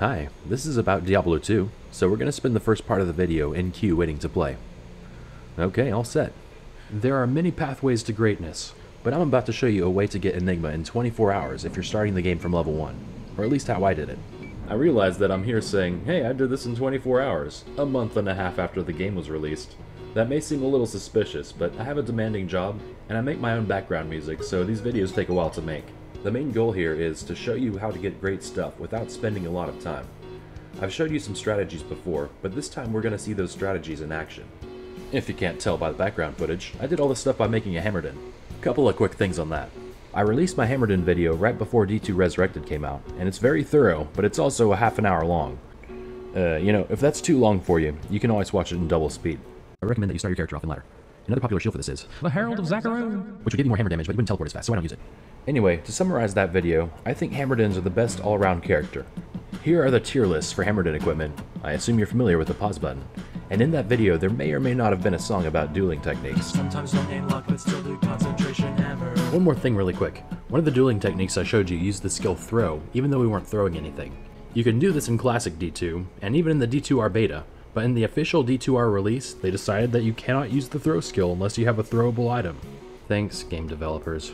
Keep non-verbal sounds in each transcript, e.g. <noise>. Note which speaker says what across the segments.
Speaker 1: Hi, this is about Diablo 2, so we're going to spend the first part of the video in queue waiting to play. Okay, all set. There are many pathways to greatness, but I'm about to show you a way to get Enigma in 24 hours if you're starting the game from level 1, or at least how I did it. I realize that I'm here saying, hey, I did this in 24 hours, a month and a half after the game was released. That may seem a little suspicious, but I have a demanding job, and I make my own background music, so these videos take a while to make. The main goal here is to show you how to get great stuff without spending a lot of time. I've showed you some strategies before, but this time we're going to see those strategies in action. If you can't tell by the background footage, I did all this stuff by making a Hammerdin. Couple of quick things on that. I released my Hammerdin video right before D2 Resurrected came out, and it's very thorough, but it's also a half an hour long. Uh, you know, if that's too long for you, you can always watch it in double speed. I recommend that you start your character off in ladder. Another popular shield for this is
Speaker 2: The Herald of Zakarum.
Speaker 1: which would give you more hammer damage, but you wouldn't teleport as fast, so I don't use it. Anyway, to summarize that video, I think Hammerdins are the best all-around character. Here are the tier lists for Hammerdin equipment. I assume you're familiar with the pause button. And in that video, there may or may not have been a song about dueling techniques.
Speaker 3: Sometimes don't aim luck, but still do concentration hammer.
Speaker 1: One more thing really quick. One of the dueling techniques I showed you used the skill throw, even though we weren't throwing anything. You can do this in classic D2, and even in the D2R beta, but in the official D2R release, they decided that you cannot use the throw skill unless you have a throwable item. Thanks, game developers.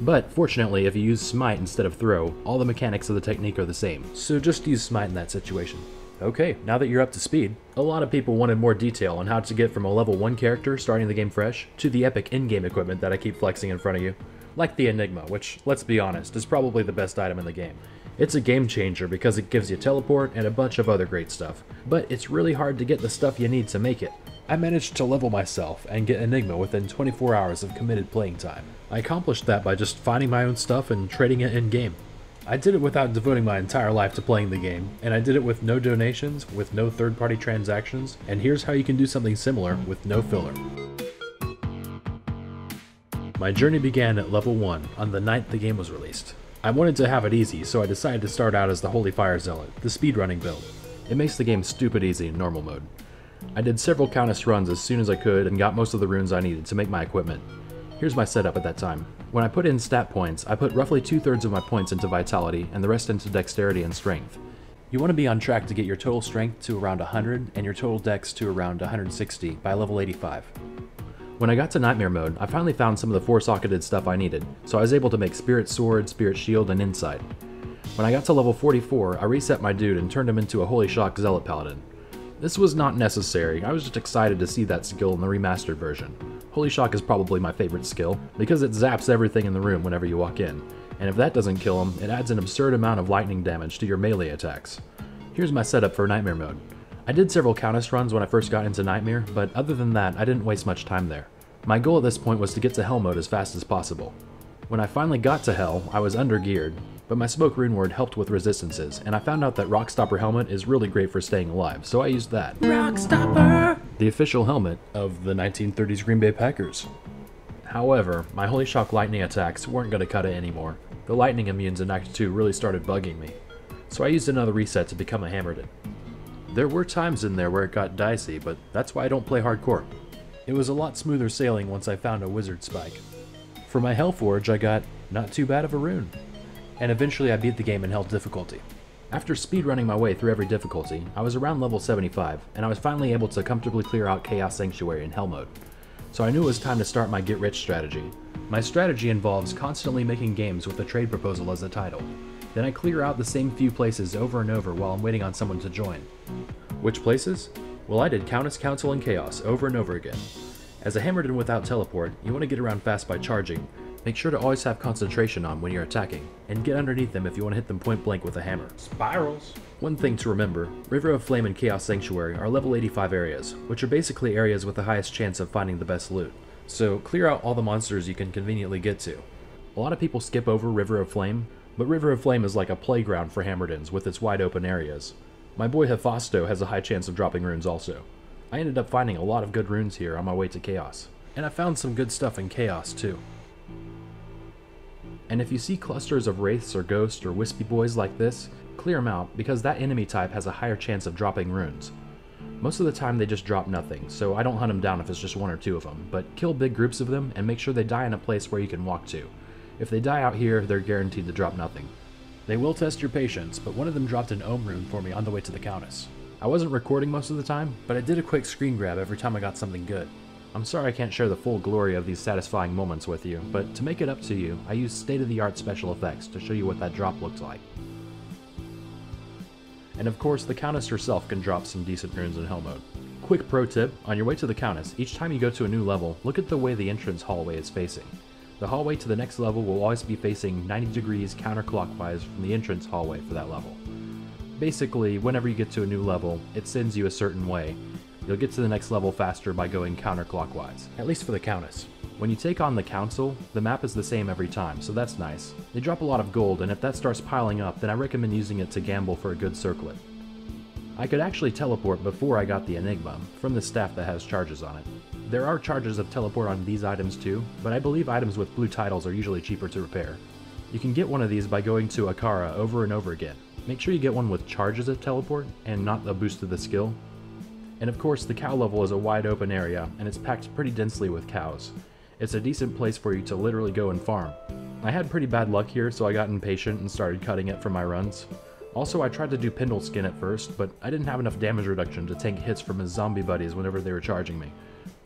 Speaker 1: But fortunately, if you use Smite instead of Throw, all the mechanics of the technique are the same, so just use Smite in that situation. Okay, now that you're up to speed, a lot of people wanted more detail on how to get from a level 1 character starting the game fresh to the epic in-game equipment that I keep flexing in front of you. Like the Enigma, which, let's be honest, is probably the best item in the game. It's a game changer because it gives you teleport and a bunch of other great stuff, but it's really hard to get the stuff you need to make it. I managed to level myself and get Enigma within 24 hours of committed playing time. I accomplished that by just finding my own stuff and trading it in-game. I did it without devoting my entire life to playing the game, and I did it with no donations, with no third-party transactions, and here's how you can do something similar with no filler. My journey began at level 1 on the night the game was released. I wanted to have it easy, so I decided to start out as the Holy Fire Zealot, the speedrunning build. It makes the game stupid easy in normal mode. I did several Countess runs as soon as I could and got most of the runes I needed to make my equipment. Here's my setup at that time. When I put in stat points, I put roughly two thirds of my points into Vitality and the rest into Dexterity and Strength. You want to be on track to get your total Strength to around 100 and your total Dex to around 160 by level 85. When I got to Nightmare mode, I finally found some of the four-socketed stuff I needed, so I was able to make Spirit Sword, Spirit Shield, and Insight. When I got to level 44, I reset my dude and turned him into a Holy Shock Zealot Paladin. This was not necessary, I was just excited to see that skill in the remastered version. Holy Shock is probably my favorite skill, because it zaps everything in the room whenever you walk in, and if that doesn't kill him, it adds an absurd amount of lightning damage to your melee attacks. Here's my setup for Nightmare mode. I did several Countess runs when I first got into Nightmare, but other than that, I didn't waste much time there. My goal at this point was to get to Hell mode as fast as possible. When I finally got to Hell, I was under-geared, but my Smoke Rune Word helped with resistances, and I found out that Rockstopper Helmet is really great for staying alive, so I used that.
Speaker 3: Rockstopper!
Speaker 1: The official helmet of the 1930s Green Bay Packers. However, my Holy Shock lightning attacks weren't going to cut it anymore. The lightning immunes in Act 2 really started bugging me, so I used another reset to become a Hammerdin. There were times in there where it got dicey, but that's why I don't play hardcore. It was a lot smoother sailing once I found a Wizardspike. For my Hellforge, I got not too bad of a rune, and eventually I beat the game in Hell difficulty. After speedrunning my way through every difficulty, I was around level 75, and I was finally able to comfortably clear out Chaos Sanctuary in Hell mode. So I knew it was time to start my get rich strategy. My strategy involves constantly making games with a trade proposal as a title. Then I clear out the same few places over and over while I'm waiting on someone to join. Which places? Well, I did Countess Council and Chaos over and over again. As a Hammerdin without teleport, you want to get around fast by charging. Make sure to always have concentration on when you're attacking, and get underneath them if you want to hit them point blank with a hammer.
Speaker 2: Spirals.
Speaker 1: One thing to remember, River of Flame and Chaos Sanctuary are level 85 areas, which are basically areas with the highest chance of finding the best loot. So clear out all the monsters you can conveniently get to. A lot of people skip over River of Flame, but River of Flame is like a playground for Hammerdins with its wide open areas. My boy Hephasto has a high chance of dropping runes also. I ended up finding a lot of good runes here on my way to Chaos, and I found some good stuff in Chaos too. And if you see clusters of wraiths or ghosts or wispy boys like this, clear them out because that enemy type has a higher chance of dropping runes. Most of the time they just drop nothing, so I don't hunt them down if it's just one or two of them, but kill big groups of them and make sure they die in a place where you can walk to. If they die out here, they're guaranteed to drop nothing. They will test your patience, but one of them dropped an ohm rune for me on the way to the Countess. I wasn't recording most of the time, but I did a quick screen grab every time I got something good. I'm sorry I can't share the full glory of these satisfying moments with you, but to make it up to you, I used state-of-the-art special effects to show you what that drop looked like. And of course, the Countess herself can drop some decent runes in Hell mode. Quick pro tip, on your way to the Countess, each time you go to a new level, look at the way the entrance hallway is facing. The hallway to the next level will always be facing 90 degrees counterclockwise from the entrance hallway for that level. Basically, whenever you get to a new level, it sends you a certain way. You'll get to the next level faster by going counterclockwise, at least for the Countess. When you take on the Council, the map is the same every time, so that's nice. They drop a lot of gold, and if that starts piling up, then I recommend using it to gamble for a good circlet. I could actually teleport before I got the Enigma, from the staff that has charges on it. There are charges of teleport on these items too, but I believe items with blue titles are usually cheaper to repair. You can get one of these by going to Akara over and over again. Make sure you get one with charges of teleport, and not a boost to the skill. And of course, the cow level is a wide open area, and it's packed pretty densely with cows. It's a decent place for you to literally go and farm. I had pretty bad luck here, so I got impatient and started cutting it for my runs. Also, I tried to do Pindleskin at first, but I didn't have enough damage reduction to tank hits from his zombie buddies whenever they were charging me.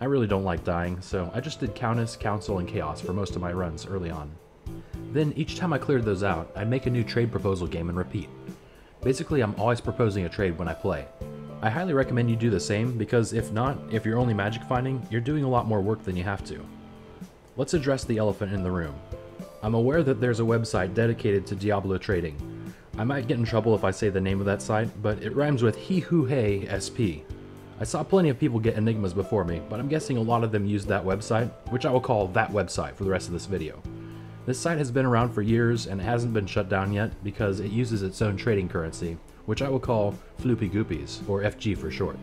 Speaker 1: I really don't like dying, so I just did Countess, Council, and Chaos for most of my runs early on. Then, each time I cleared those out, I'd make a new trade proposal game and repeat. Basically, I'm always proposing a trade when I play. I highly recommend you do the same, because if not, if you're only magic finding, you're doing a lot more work than you have to. Let's address the elephant in the room. I'm aware that there's a website dedicated to Diablo trading, I might get in trouble if I say the name of that site, but it rhymes with He Who Hey SP. I saw plenty of people get Enigmas before me, but I'm guessing a lot of them used that website, which I will call that website for the rest of this video. This site has been around for years and hasn't been shut down yet because it uses its own trading currency, which I will call Floopy Goopies, or FG for short.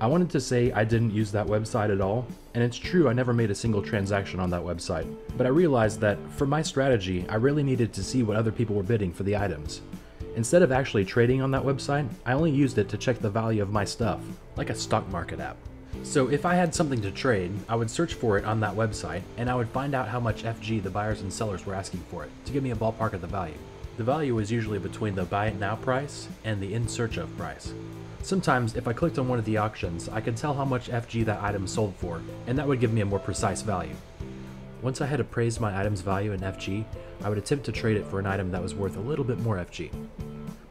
Speaker 1: I wanted to say I didn't use that website at all, and it's true I never made a single transaction on that website, but I realized that for my strategy, I really needed to see what other people were bidding for the items. Instead of actually trading on that website, I only used it to check the value of my stuff, like a stock market app. So if I had something to trade, I would search for it on that website, and I would find out how much FG the buyers and sellers were asking for it, to give me a ballpark of the value. The value is usually between the buy it now price and the in search of price. Sometimes, if I clicked on one of the auctions, I could tell how much FG that item sold for, and that would give me a more precise value. Once I had appraised my item's value in FG, I would attempt to trade it for an item that was worth a little bit more FG.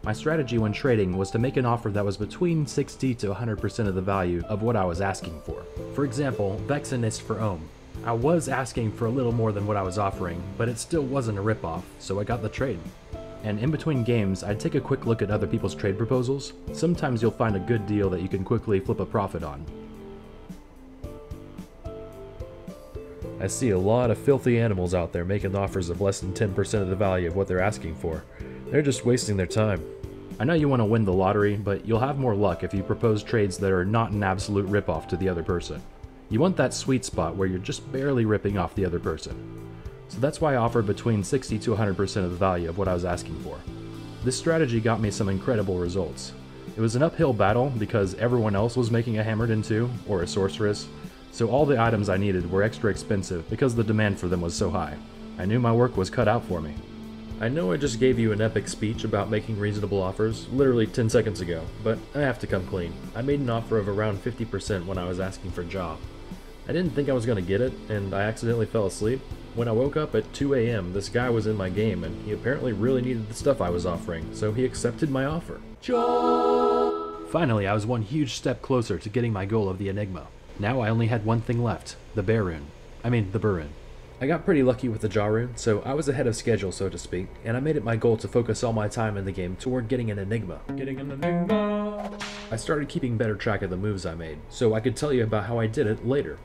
Speaker 1: My strategy when trading was to make an offer that was between 60 to 100% of the value of what I was asking for. For example, Vex and Ist for Ohm. I was asking for a little more than what I was offering, but it still wasn't a ripoff, so I got the trade and in between games, I'd take a quick look at other people's trade proposals. Sometimes you'll find a good deal that you can quickly flip a profit on. I see a lot of filthy animals out there making offers of less than 10% of the value of what they're asking for. They're just wasting their time. I know you want to win the lottery, but you'll have more luck if you propose trades that are not an absolute ripoff to the other person. You want that sweet spot where you're just barely ripping off the other person. So that's why I offered between 60 to 100% of the value of what I was asking for. This strategy got me some incredible results. It was an uphill battle because everyone else was making a Hammerdin too, or a Sorceress, so all the items I needed were extra expensive because the demand for them was so high. I knew my work was cut out for me. I know I just gave you an epic speech about making reasonable offers, literally 10 seconds ago, but I have to come clean. I made an offer of around 50% when I was asking for a Jah. I didn't think I was going to get it, and I accidentally fell asleep, when I woke up at 2 a.m., this guy was in my game, and he apparently really needed the stuff I was offering, so he accepted my offer. Finally, I was one huge step closer to getting my goal of the Enigma. Now I only had one thing left, the Bear Rune. I mean, the Burr Rune. I got pretty lucky with the Jah Rune, so I was ahead of schedule, so to speak, and I made it my goal to focus all my time in the game toward getting an Enigma.
Speaker 2: Getting an enigma.
Speaker 1: I started keeping better track of the moves I made, so I could tell you about how I did it later.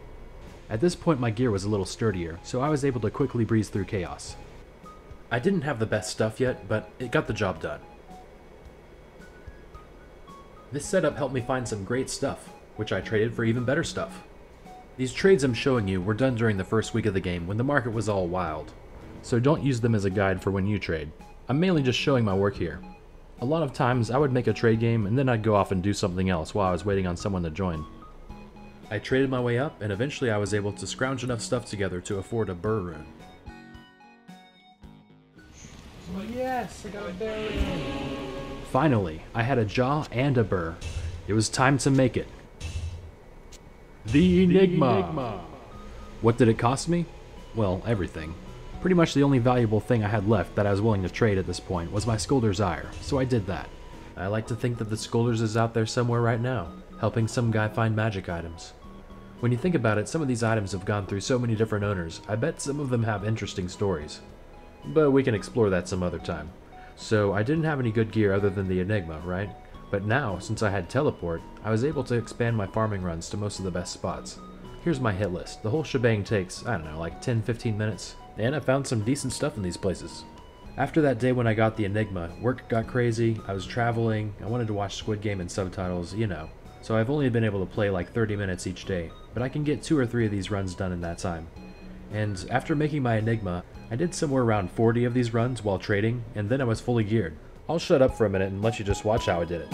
Speaker 1: At this point my gear was a little sturdier, so I was able to quickly breeze through chaos. I didn't have the best stuff yet, but it got the job done. This setup helped me find some great stuff, which I traded for even better stuff. These trades I'm showing you were done during the first week of the game when the market was all wild, so don't use them as a guide for when you trade. I'm mainly just showing my work here. A lot of times I would make a trade game and then I'd go off and do something else while I was waiting on someone to join. I traded my way up, and eventually I was able to scrounge enough stuff together to afford a Ber rune. Oh, yes, I got a berry. Finally, I had a Jah and a Ber. It was time to make it. The Enigma. What did it cost me? Well, everything. Pretty much the only valuable thing I had left that I was willing to trade at this point was my Skullder's Ire, so I did that. I like to think that the Skullders is out there somewhere right now, helping some guy find magic items. When you think about it, some of these items have gone through so many different owners, I bet some of them have interesting stories. But we can explore that some other time. So I didn't have any good gear other than the Enigma, right? But now, since I had teleport, I was able to expand my farming runs to most of the best spots. Here's my hit list. The whole shebang takes, I don't know, like 10-15 minutes, and I found some decent stuff in these places. After that day when I got the Enigma, work got crazy, I was traveling, I wanted to watch Squid Game and subtitles, you know. So I've only been able to play like 30 minutes each day, but I can get two or three of these runs done in that time. And after making my Enigma, I did somewhere around 40 of these runs while trading, and then I was fully geared. I'll shut up for a minute and let you just watch how I did it.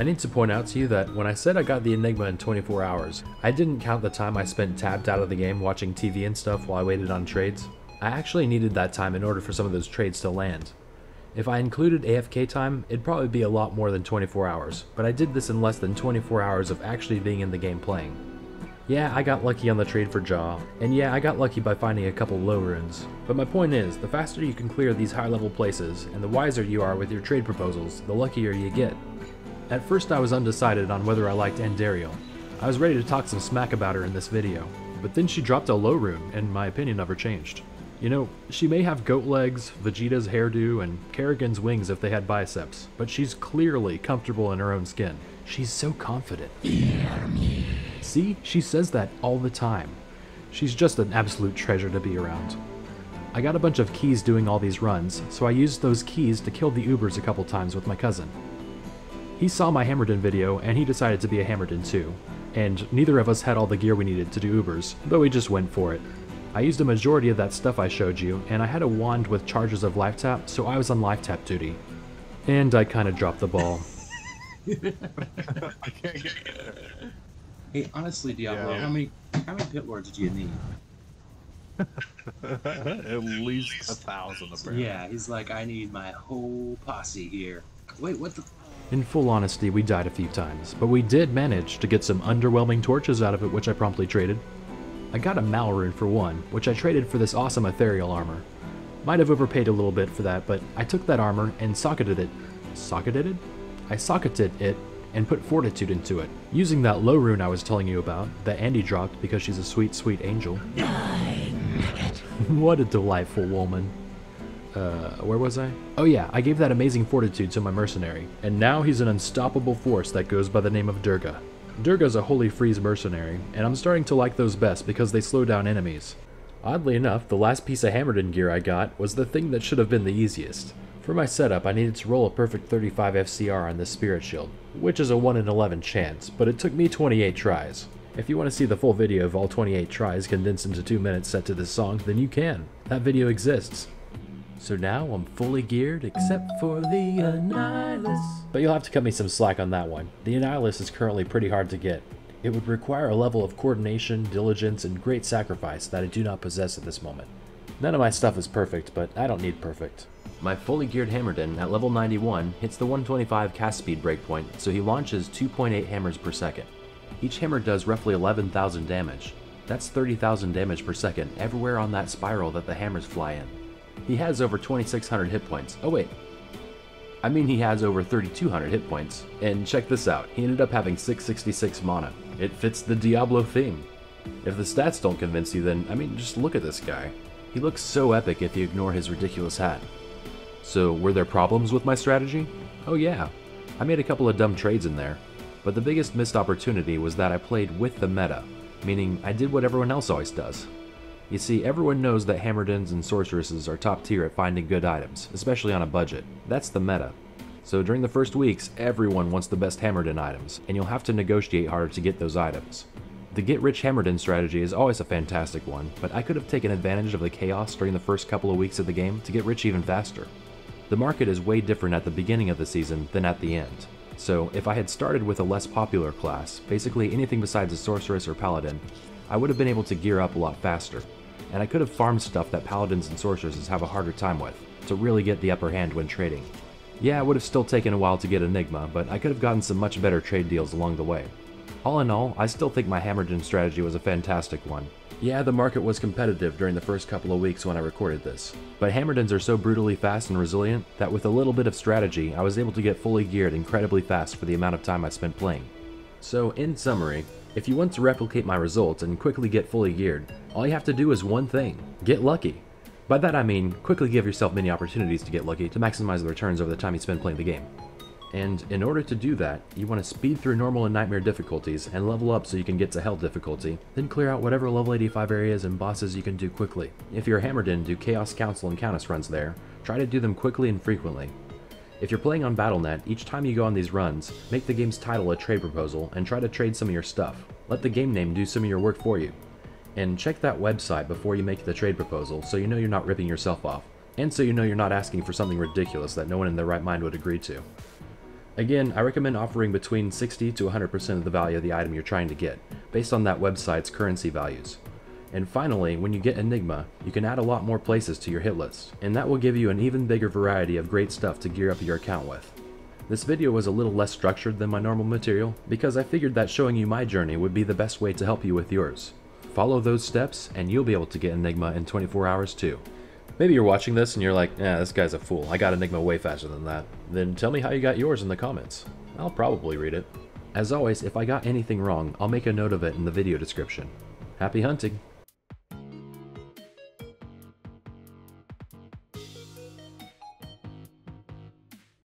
Speaker 1: I need to point out to you that when I said I got the Enigma in 24 hours, I didn't count the time I spent tabbed out of the game watching TV and stuff while I waited on trades. I actually needed that time in order for some of those trades to land. If I included AFK time, it'd probably be a lot more than 24 hours, but I did this in less than 24 hours of actually being in the game playing. Yeah, I got lucky on the trade for Jah, and yeah, I got lucky by finding a couple low runes. But my point is, the faster you can clear these high level places, and the wiser you are with your trade proposals, the luckier you get. At first I was undecided on whether I liked Andariel. I was ready to talk some smack about her in this video, but then she dropped a Lo rune, and my opinion of her changed. You know, she may have goat legs, Vegeta's hairdo, and Kerrigan's wings if they had biceps, but she's clearly comfortable in her own skin. She's so confident. See, she says that all the time. She's just an absolute treasure to be around. I got a bunch of keys doing all these runs, so I used those keys to kill the Ubers a couple times with my cousin. He saw my Hammerdin video and he decided to be a Hammerdin too, and neither of us had all the gear we needed to do Ubers, but we just went for it. I used a majority of that stuff I showed you, and I had a wand with charges of life tap, so I was on life tap duty. And I kinda dropped the ball. <laughs>
Speaker 4: Hey, honestly, Diablo,
Speaker 5: Yeah.
Speaker 4: how many how many pit lords do you need? <laughs>
Speaker 5: At least a thousand, apparently.
Speaker 4: Yeah, he's like, I need my whole posse here. Wait, what the?
Speaker 1: In full honesty, we died a few times, but we did manage to get some underwhelming torches out of it, which I promptly traded. I got a Mal rune for one, which I traded for this awesome ethereal armor. Might have overpaid a little bit for that, but I took that armor and socketed it. Socketed it? I socketed it and put fortitude into it, using that Lo rune I was telling you about, that Andy dropped because she's a sweet, sweet angel. <laughs> what a delightful woman. Uh, where was I? Oh yeah, I gave that amazing fortitude to my mercenary, and now he's an unstoppable force that goes by the name of Durga. Durga's a holy freeze mercenary, and I'm starting to like those best because they slow down enemies. Oddly enough, the last piece of Hammerdin gear I got was the thing that should have been the easiest. For my setup, I needed to roll a perfect 35 FCR on this Spirit Shield, which is a 1 in 11 chance, but it took me 28 tries. If you want to see the full video of all 28 tries condensed into 2 minutes set to this song, then you can. That video exists. So now I'm fully geared except for the Annihilus. But you'll have to cut me some slack on that one. The Annihilus is currently pretty hard to get. It would require a level of coordination, diligence, and great sacrifice that I do not possess at this moment. None of my stuff is perfect, but I don't need perfect. My fully geared Hammerdin at level 91 hits the 125 cast speed breakpoint, so he launches 2.8 hammers per second. Each hammer does roughly 11,000 damage. That's 30,000 damage per second everywhere on that spiral that the hammers fly in. He has over 2,600 hit points. Oh wait. I mean he has over 3,200 hit points. And check this out, he ended up having 666 mana. It fits the Diablo theme. If the stats don't convince you, then, I mean, just look at this guy. He looks so epic if you ignore his ridiculous hat. So, were there problems with my strategy? Oh yeah. I made a couple of dumb trades in there. But the biggest missed opportunity was that I played with the meta, meaning I did what everyone else always does. You see, everyone knows that Hammerdins and Sorceresses are top tier at finding good items, especially on a budget. That's the meta. So during the first weeks, everyone wants the best Hammerdin items, and you'll have to negotiate harder to get those items. The get rich Hammerdin strategy is always a fantastic one, but I could have taken advantage of the chaos during the first couple of weeks of the game to get rich even faster. The market is way different at the beginning of the season than at the end. So if I had started with a less popular class, basically anything besides a sorceress or paladin, I would have been able to gear up a lot faster, and I could have farmed stuff that paladins and sorceresses have a harder time with, to really get the upper hand when trading. Yeah, it would have still taken a while to get Enigma, but I could have gotten some much better trade deals along the way. All in all, I still think my Hammerdin strategy was a fantastic one. Yeah, the market was competitive during the first couple of weeks when I recorded this, but Hammerdins are so brutally fast and resilient that with a little bit of strategy, I was able to get fully geared incredibly fast for the amount of time I spent playing. So, in summary, if you want to replicate my results and quickly get fully geared, all you have to do is one thing get lucky. By that I mean, quickly give yourself many opportunities to get lucky to maximize the returns over the time you spend playing the game. And in order to do that, you want to speed through normal and nightmare difficulties and level up so you can get to hell difficulty, then clear out whatever level 85 areas and bosses you can do quickly. If you're Hammerdin, do Chaos Council and Countess runs there, try to do them quickly and frequently. If you're playing on Battle.net, each time you go on these runs, make the game's title a trade proposal and try to trade some of your stuff. Let the game name do some of your work for you. And check that website before you make the trade proposal so you know you're not ripping yourself off, and so you know you're not asking for something ridiculous that no one in their right mind would agree to. Again, I recommend offering between 60 to 100% of the value of the item you're trying to get, based on that website's currency values. And finally, when you get Enigma, you can add a lot more places to your hit list, and that will give you an even bigger variety of great stuff to gear up your account with. This video was a little less structured than my normal material, because I figured that showing you my journey would be the best way to help you with yours. Follow those steps, and you'll be able to get Enigma in 24 hours too. Maybe you're watching this and you're like, yeah, this guy's a fool. I got Enigma way faster than that. Then tell me how you got yours in the comments. I'll probably read it. As always, if I got anything wrong, I'll make a note of it in the video description. Happy hunting!